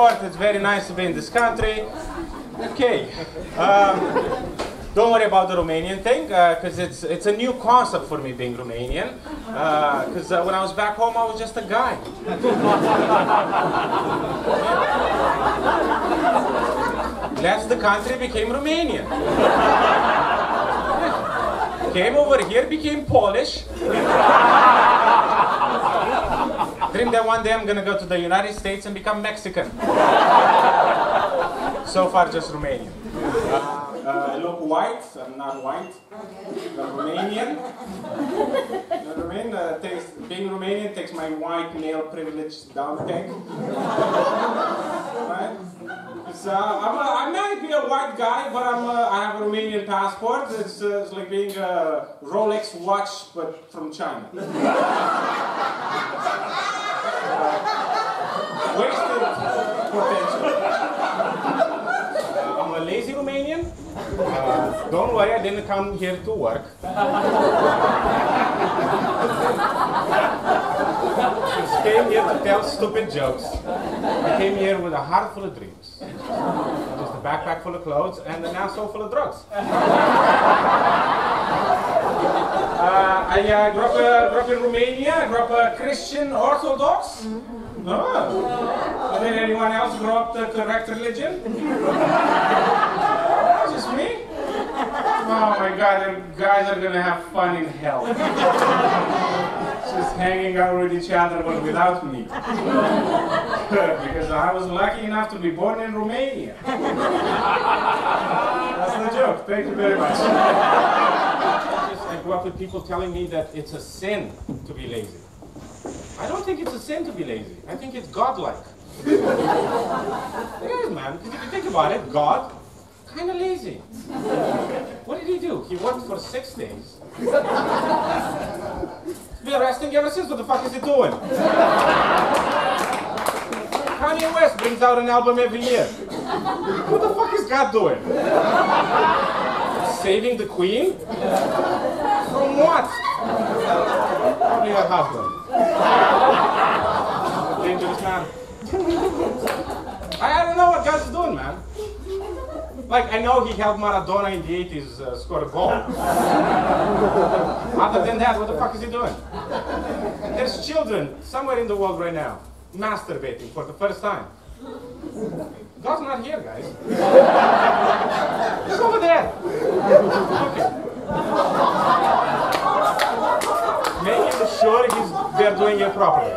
support. It's very nice to be in this country. Okay. Um, don't worry about the Romanian thing, because it's it's a new concept for me being Romanian. Because uh, when I was back home, I was just a guy. Left the country, became Romanian. Came over here, became Polish. Dream that one day I'm gonna go to the United States and become Mexican. so far, just Romanian. Uh, uh, I look white, I'm not white. I'm Romanian. You know what I mean? Uh, takes, being Romanian takes my white male privilege down peg. right? So I'm a, I might be a white guy, but I'm a, I have a Romanian passport. It's, uh, it's like being a Rolex watch, but from China. Wasted potential. Uh, I'm a lazy Romanian. Uh, don't worry, I didn't come here to work. Just came here to tell stupid jokes. I came here with a heart full of dreams. Just a backpack full of clothes and an asshole full of drugs. Uh, I uh, grew, up, uh, grew up in Romania. I grew up a Christian Orthodox. Oh. Did anyone else grow up the correct religion? Just me? Oh my god, you guys are gonna have fun in hell. Just hanging out with each other, but without me. because I was lucky enough to be born in Romania. That's the joke. Thank you very much. I grew up with people telling me that it's a sin to be lazy. I don't think it's a sin to be lazy. I think it's godlike. it is, man. If you think about it, God, kind of lazy. What did he do? He worked for six days. He's been resting ever since. What the fuck is he doing? Kanye West brings out an album every year. What the fuck is God doing? Saving the queen? From what? Probably her husband. Dangerous man. I, I don't know what God's doing, man. Like, I know he helped Maradona in the 80s uh, score a goal. Other than that, what the fuck is he doing? There's children somewhere in the world right now masturbating for the first time. God's not here, guys. He's over there. Okay. Making sure he's, they're doing it properly.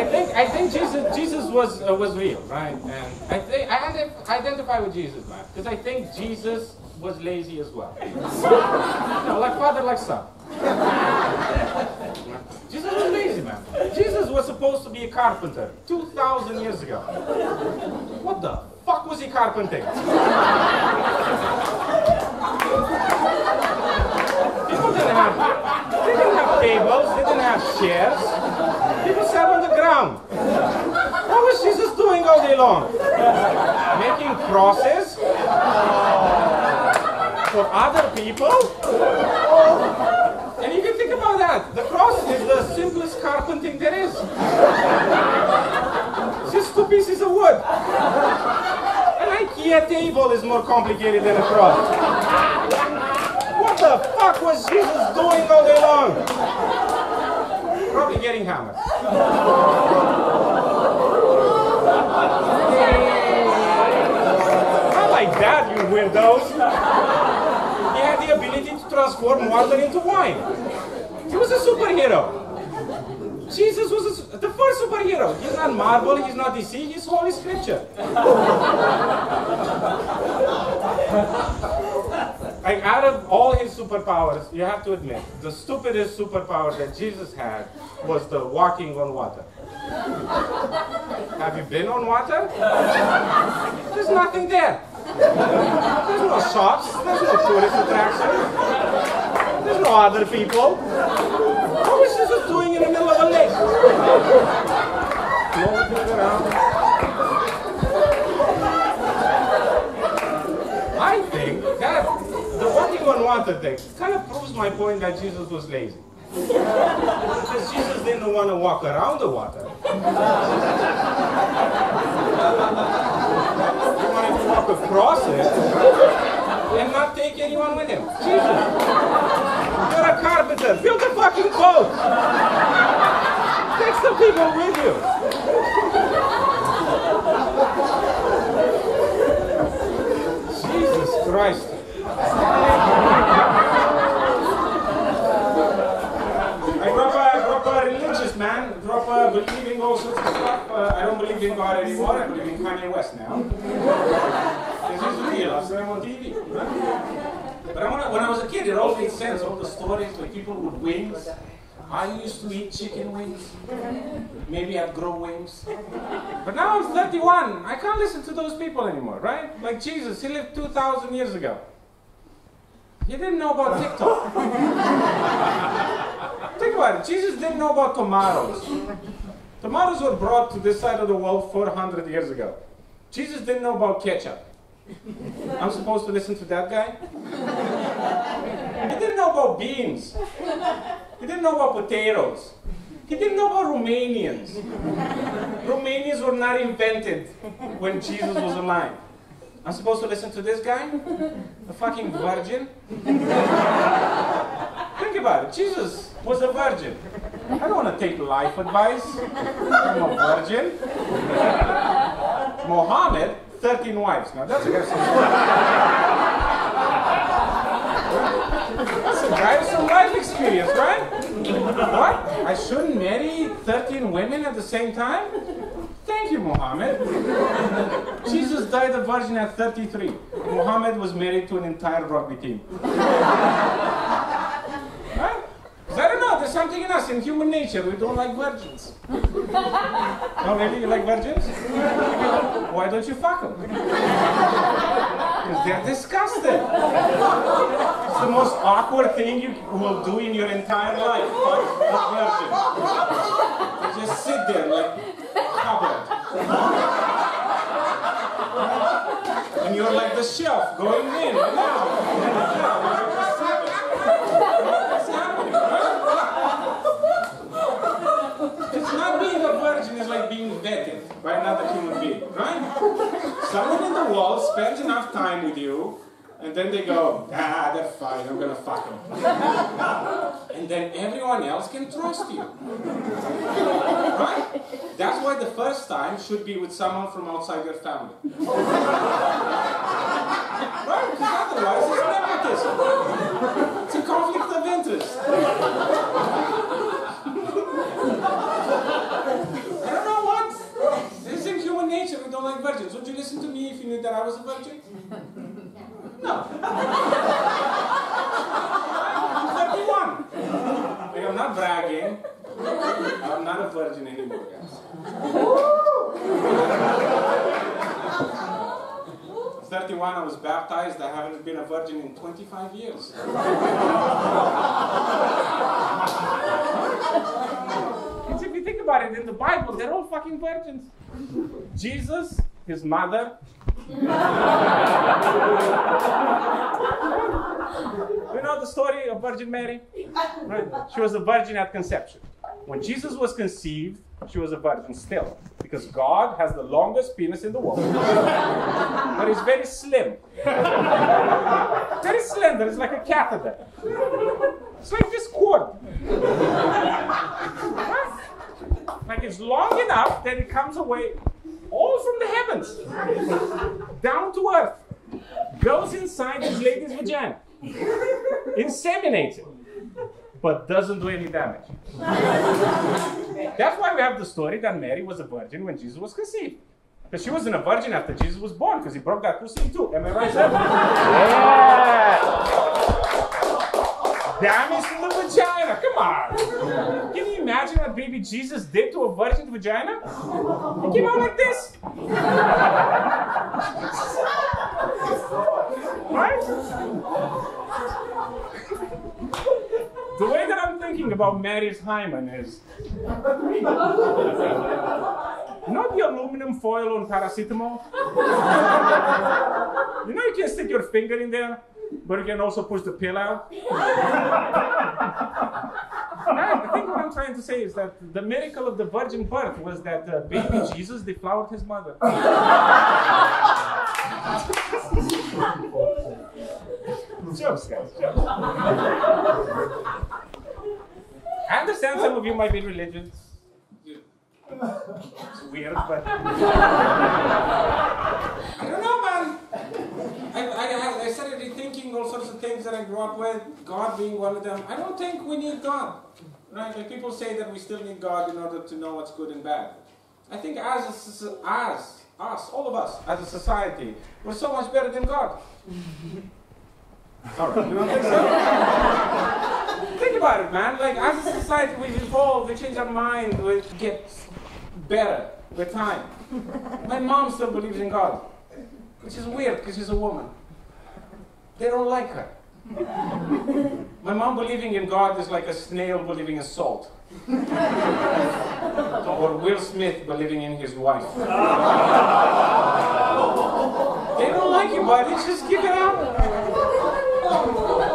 I think I think Jesus Jesus was uh, was real, right? And I think I ident- identify with Jesus, man, because I think Jesus was lazy as well. know, like father, like son. Jesus was lazy, man. Jesus was supposed to be a carpenter 2,000 years ago. What the fuck was he carpenting? People didn't have, didn't have tables, they didn't have chairs. People sat on the ground. What was Jesus doing all day long? Making crosses for other people? And you can think about that. The cross is the simplest carpenting there is. It's just two pieces of wood. An IKEA table is more complicated than a cross. What the fuck was Jesus doing all day long? Probably getting hammered. Not like that, you weirdos. He had the ability to transform water into wine. He was a superhero. Jesus was a, the first superhero. He's not Marvel, he's not DC, he's Holy Scripture. Like out of all his superpowers, you have to admit, the stupidest superpower that Jesus had was the walking on water. Have you been on water? There's nothing there. There's no shops, there's no tourist attractions, there's no other people. What was Jesus doing in the middle of a lake? Around. I think that wanted that. Kind of proves my point that Jesus was lazy. Because Jesus didn't want to walk around the water. he wanted to walk across it and not take anyone with him. Jesus. You're a carpenter. Build a fucking boat. Take some people with you. Jesus Christ. I grew up, I grew up a religious grew up uh, believing all sorts of stuff. Uh, I don't believe in God anymore, I believe in Kanye West now. This is the deal, I saw him on TV. But I when I was a kid, it all made sense, all the stories, like people with wings. I used to eat chicken wings. Maybe I'd grow wings. But now I'm 31. I can't listen to those people anymore, right? Like Jesus, he lived 2,000 years ago. He didn't know about TikTok. About it. Jesus didn't know about tomatoes. Tomatoes were brought to this side of the world 400 years ago. Jesus didn't know about ketchup. I'm supposed to listen to that guy? He didn't know about beans. He didn't know about potatoes. He didn't know about Romanians. Romanians were not invented when Jesus was alive. I'm supposed to listen to this guy? A fucking virgin? Think about it. Jesus was a virgin. I don't want to take life advice. I'm a virgin. Mohammed, 13 wives. Now that's a guy. That's a guy with some life experience, right? What? I shouldn't marry 13 women at the same time? Thank you, Mohammed. Jesus died a virgin at 33. Mohammed was married to an entire rugby team. Right? 'Cause I don't know, there's in human nature, we don't like virgins. Oh, really? You like virgins? Why don't you fuck them? Because they're disgusting. It's the most awkward thing you will do in your entire life. Fuck a virgin. You just sit there like cupboard. And you're like the shelf going in and out. and out. What's happening, right? It's not a it's like being vetted by another human being, right? Someone in the world spends enough time with you, and then they go, ah, they're fine, I'm gonna fuck them. And then everyone else can trust you. Right? That's why the first time should be with someone from outside your family. Right? Because otherwise it's nepotism. It's a conflict of interest. I don't know what. It's in human nature. We don't like virgins. Would you listen to me if you knew that I was a virgin? No. I'm 31. Like, I'm not bragging. I'm not a virgin anymore, guys. 31, I was baptized. I haven't been a virgin in 25 years. Because if you think about it, in the Bible, they're all fucking virgins. Jesus, his mother. you know the story of Virgin Mary? Right? She was a virgin at conception. When Jesus was conceived, she was a virgin still. Because God has the longest penis in the world. but it's very slim. very slender, it's like a catheter. It's like this cord. Like it's long enough that it comes away all from the heavens, down to earth, goes inside this lady's vagina, inseminates it, but doesn't do any damage. That's why we have the story that Mary was a virgin when Jesus was conceived. Because she wasn't a virgin after Jesus was born, because he broke that pussy in two. Am I right, sir? Yeah! Damage to the vagina. Come on. Can you imagine what baby Jesus did to a virgin vagina? It came out like this. Right? The way that I'm thinking about Mary's hymen is. not the aluminum foil on paracetamol? You know you can stick your finger in there but you can also push the pill out. I think what I'm trying to say is that the miracle of the virgin birth was that uh, baby Jesus deflowered his mother. jokes, guys. Jokes. I understand some of you might be religious. It's weird, but I don't know, man. I, I, I started rethinking all sorts of things that I grew up with, God being one of them. I don't think we need God. Right? Like people say that we still need God in order to know what's good and bad. I think as, a, as us, all of us, as a society, we're so much better than God. All right, you don't think so? think about it, man. Like, as a society, we've evolved, we change our mind, we get better with time. My mom still believes in God, which is weird because she's a woman. They don't like her. My mom believing in God is like a snail believing in salt. or Will Smith believing in his wife. they don't like you, buddy. Just keep it out.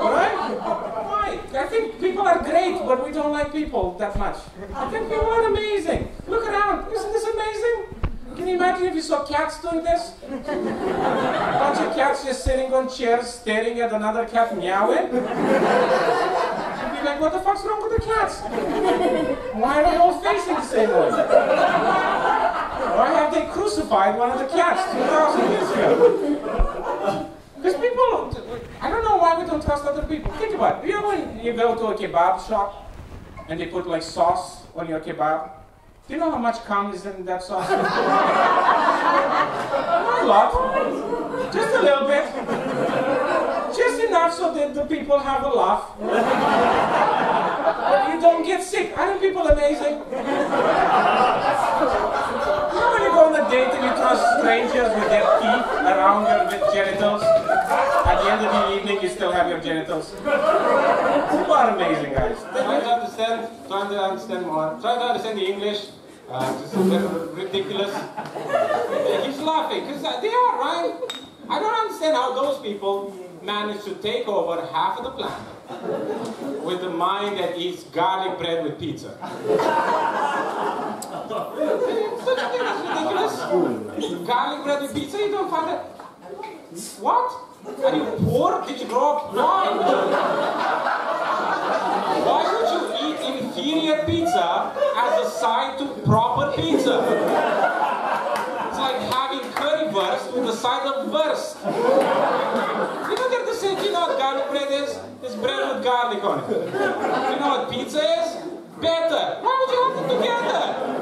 Right? Why? I think people are great, but we don't like people that much. I think people are amazing. Look around. Isn't this amazing? Can you imagine if you saw cats doing this? A bunch of cats just sitting on chairs staring at another cat meowing? You'd be like, what the fuck's wrong with the cats? Why are they all facing the same way? Why have they crucified one of the cats 2,000 years ago? Because people, why we don't trust other people. Think about it. You you go to a kebab shop and they put like sauce on your kebab? Do you know how much cum is in that sauce? Not a lot. Just a little bit. Just enough so that the people have a laugh. But you don't get sick. Aren't people amazing? You know when you go on a date and you trust strangers with their teeth around your genitals? At the end of the evening, you still have your genitals. Are amazing, guys. Try to understand, try to understand more. Try to understand the English. Uh, is ridiculous. He's laughing, because they are, right? I don't understand how those people manage to take over half of the planet with a mind that eats garlic bread with pizza. Garlic bread with pizza, you don't find it? What? Are you poor? Did you grow up? Why? Why would you eat inferior pizza as a side to proper pizza? It's like having curry currywurst with a side of wurst. You know they're the same. You know what garlic bread is? It's bread with garlic on it. You know what pizza is? Better. Why would you have them together?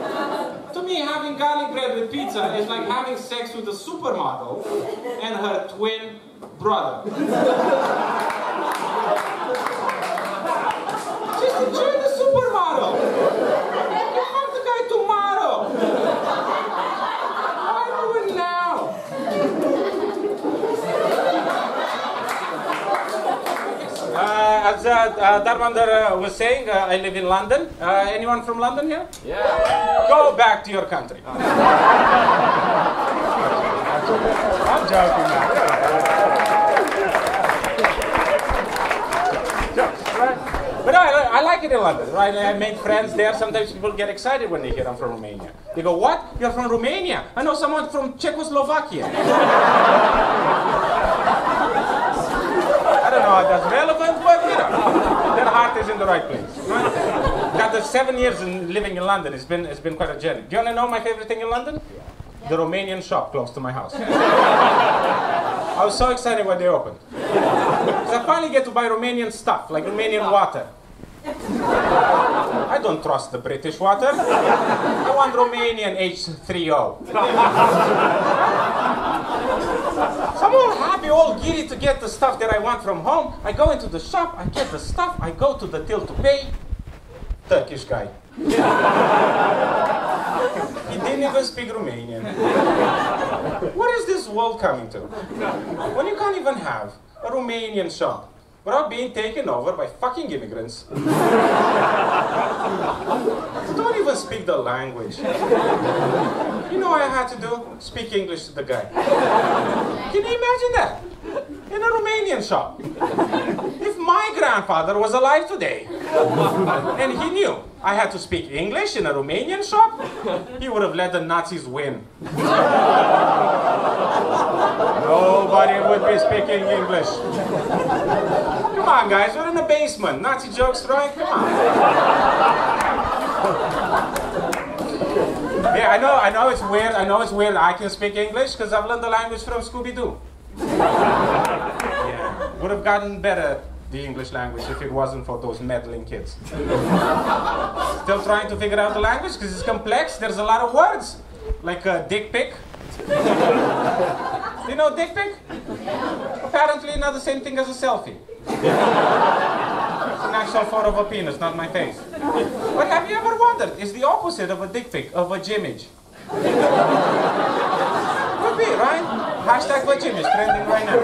Me, having garlic bread with pizza is like having sex with a supermodel and her twin brother. Just enjoy the supermodel. You have the guy tomorrow. Why do it now? Uh, as uh, uh, Dharmander uh, was saying, uh, I live in London. Uh, anyone from London here? Yeah. Go back to your country. I'm joking. Right? But I, I like it in London, right? I made friends there. Sometimes people get excited when they hear I'm from Romania. They go, what? You're from Romania? I know someone from Czechoslovakia. I don't know if that's relevant, but you know, their heart is in the right place. Right? After seven years in living in London, it's been, it's been quite a journey. Do you want to know my favorite thing in London? The Romanian shop close to my house. I was so excited when they opened. Because I finally get to buy Romanian stuff, like Romanian water. I don't trust the British water. I want Romanian H3O. All giddy to get the stuff that I want from home. I go into the shop, I get the stuff, I go to the till to pay. Turkish guy. he didn't even speak Romanian. What is this world coming to? When you can't even have a Romanian shop without being taken over by fucking immigrants. Don't even speak the language. You know what I had to do? Speak English to the guy. Can you imagine that? in a Romanian shop. If my grandfather was alive today and he knew I had to speak English in a Romanian shop, he would have let the Nazis win. Nobody would be speaking English. Come on, guys, we're in the basement. Nazi jokes, right? Come on. Yeah, I know, I know it's weird. I know it's weird. I can speak English because I've learned the language from Scooby Doo. Yeah, would have gotten better the English language if it wasn't for those meddling kids. Still trying to figure out the language because it's complex. There's a lot of words, like a dick pic. you know dick pic? Apparently not the same thing as a selfie. It's actual photo of a penis, not my face. But have you ever wondered, is the opposite of a dick pic of a jimage? Could be, right? Hashtag vagimage trending right now.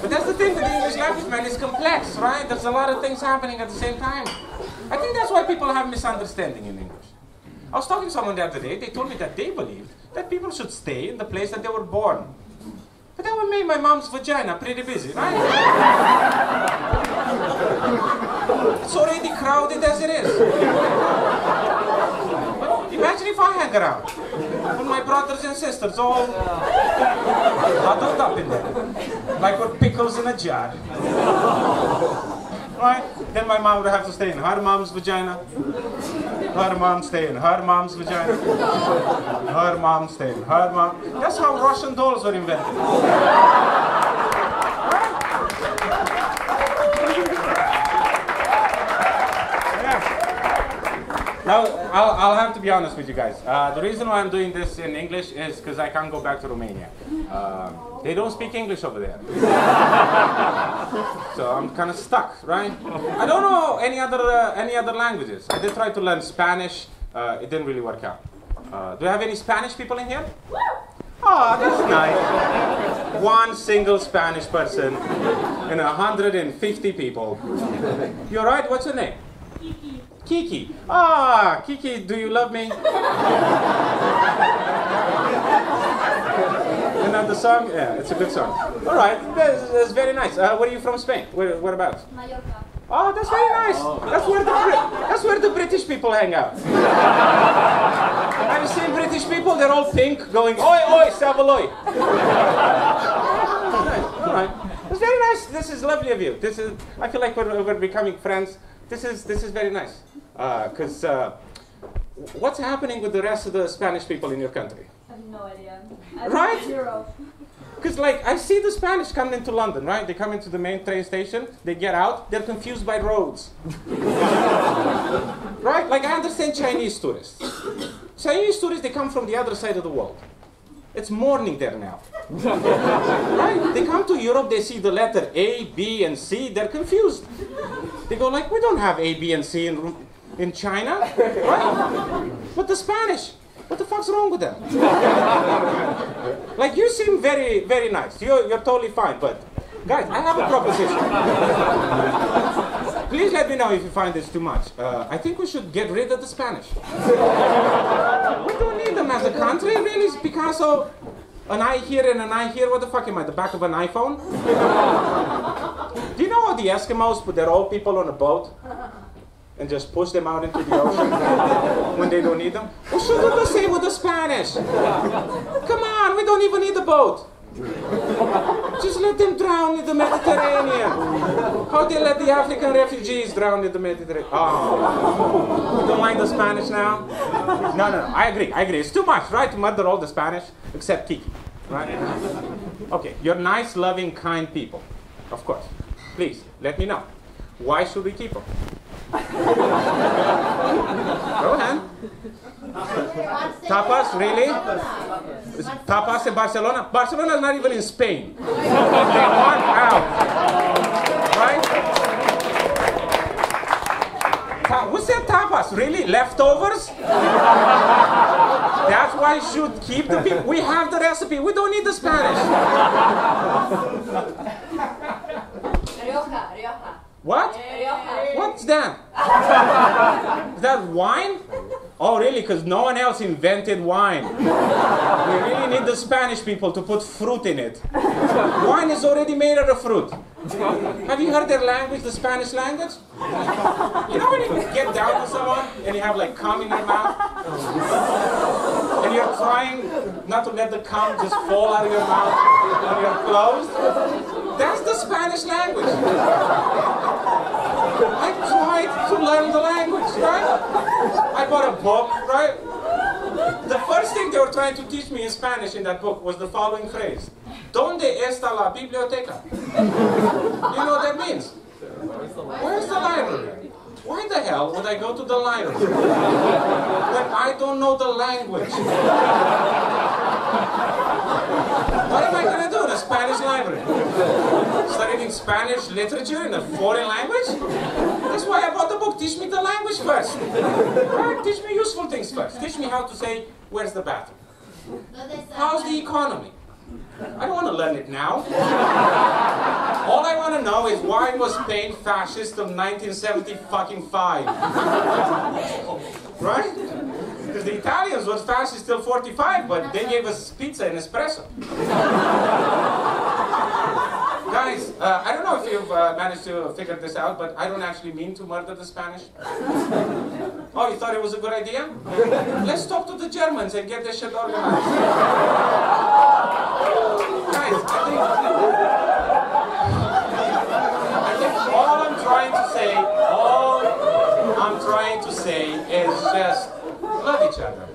But that's the thing with the English language, man. It's complex, right? There's a lot of things happening at the same time. I think that's why people have misunderstanding in English. I was talking to someone the other day. They told me that they believed that people should stay in the place that they were born. But that would make my mom's vagina pretty busy, right? it's already crowded as it is. But imagine if I hang around with my brothers and sisters all huddled up in there, like with pickles in a jar. Right? Then my mom would have to stay in her mom's vagina. Her mom stay in her mom's vagina. Her mom stay in her mom. That's how Russian dolls were invented. Now, I'll, I'll have to be honest with you guys. Uh, the reason why I'm doing this in English is because I can't go back to Romania. Uh, they don't speak English over there. so I'm kind of stuck, right? I don't know any other, uh, any other languages. I did try to learn Spanish. Uh, it didn't really work out. Uh, do you have any Spanish people in here? Oh, that's nice. One single Spanish person and 150 people. You're right, what's your name? Kiki. Ah, Kiki, do you love me? Another song? Yeah, it's a good song. All right, that's, that's very nice. Uh, where are you from Spain? Where, whereabouts? Mallorca. Oh, that's very nice. That's where the that's where the British people hang out. I've seen British people; they're all pink, going oi oi saveloy. all right, it's very nice. This is lovely of you. This is. I feel like we're, we're becoming friends. This is this is very nice. Because uh, what's happening with the rest of the Spanish people in your country? I have no idea. I Right? Zero. Because, like, I see the Spanish coming into London, right? They come into the main train station, they get out, they're confused by roads. right? Like, I understand Chinese tourists. Chinese tourists, they come from the other side of the world. It's morning there now. right? They come to Europe, they see the letter A, B, and C, they're confused. They go like, we don't have A, B, and C in, in China, right? But the Spanish, what the fuck's wrong with them? Like you seem very, very nice. You're, you're totally fine, but guys, I have a proposition. Please let me know if you find this too much. Uh, I think we should get rid of the Spanish. As a country, really. Is Picasso, an eye here and an eye here. What the fuck am I? The back of an iPhone? Do you know how the Eskimos put their old people on a boat? and just push them out into the ocean when they don't need them? We should do the same with the Spanish. Come on, we don't even need the boat. Just let them drown in the Mediterranean. How they let the African refugees drown in the Mediterranean? Oh, you don't like the Spanish now? No, no, no. I agree. I agree. It's too much, right, to murder all the Spanish except Kiki, right? Okay, you're nice, loving, kind people, of course. Please let me know. Why should we keep them? Go ahead. Tapas, really? Is tapas in Barcelona? Barcelona is not even in Spain. They want out. Right? Ta- who said tapas? Really? Leftovers? That's why you should keep the people. We have the recipe. We don't need the Spanish. Rioja. Rioja. What? Rioja. What's that? Is that wine? Because no one else invented wine. We really need the Spanish people to put fruit in it. Wine is already made out of fruit. Have you heard their language, the Spanish language? You know when you get down with someone and you have like cum in your mouth? And you're trying not to let the cum just fall out of your mouth when you're closed? That's the Spanish language. I tried to learn the language, right? A book, right? The first thing they were trying to teach me in Spanish in that book was the following phrase. ¿Dónde está la biblioteca? You know what that means? Where's the library? Why the hell would I go to the library when I don't know the language? What am I going to do in a Spanish library? Studying Spanish literature in a foreign language? That's why I bought the book. Teach me the language first. Right? Teach me useful things first. Teach me how to say, where's the bathroom? How's the economy? I don't want to learn it now. All I want to know is why was Spain fascist till 1970 fucking five? Right? Because the Italians were fascist till 45, but they gave us pizza and espresso. Uh, I don't know if you've uh, managed to figure this out, but I don't actually mean to murder the Spanish. oh, you thought it was a good idea? Let's talk to the Germans and get their shit organized. Guys, I think, I think all I'm trying to say, all I'm trying to say is just love each other.